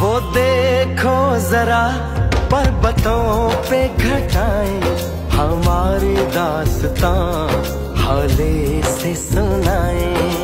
वो देखो जरा पर्वतों पे घटाए हमारी दास्तां हले से सुनाए।